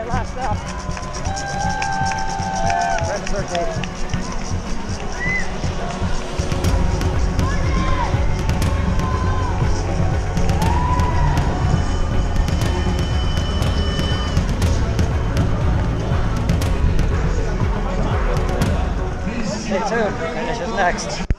right, last stop. Brandenburg birthday. Stay tuned, finish is next.